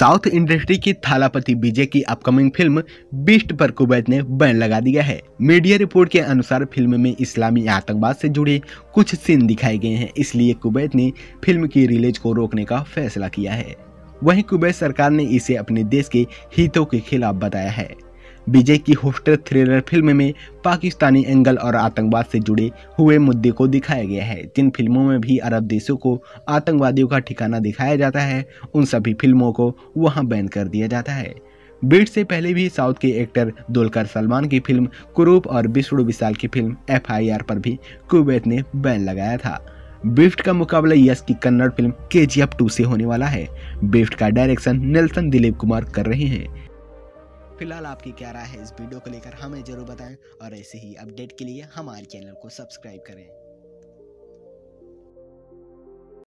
South industry की थालापति विजय की upcoming film Beast पर कुवैत ने बैन लगा दिया है। मीडिया रिपोर्ट के अनुसार फ़िल्म में इस्लामी आतंकवाद से जुड़े कुछ सीन दिखाए गए हैं, इसलिए कुवैत ने फ़िल्म की रिलीज़ को रोकने का फैसला किया है। वहीं कुवैत सरकार ने इसे अपने देश के हितों के खिलाफ बताया है। विजय की होस्टर थ्रिलर फ़िल्म में पाकिस्तानी एंगल और आतंकवाद से जुड़े हुए मुद्दे को दिखाया गया है। जिन फ़िल्मों में भी अरब देशों को आतंकवादियों का ठिकाना दिखाया जाता है, उन सभी फ़िल्मों को वहाँ बैन कर दिया जाता है। बीट से पहले भी साउथ के एक्टर दुलकर सलमान की फ़िल्म कुरूप और विष्णु विशाल की फ़िल्म एफआईआर पर भी कुवैत ने बैन लगाया था। बिफ्ट का मुकाबला यश की कन्नड़ फ़िल्म के जी टू से होने वाला है। बिफ्ट का डायरेक्शन नेल्सन दिलीप कुमार कर रहे हैं। फ़िलहाल आपकी क्या राय है इस वीडियो को लेकर हमें ज़रूर बताएँ और ऐसे ही अपडेट के लिए हमारे चैनल को सब्सक्राइब करें।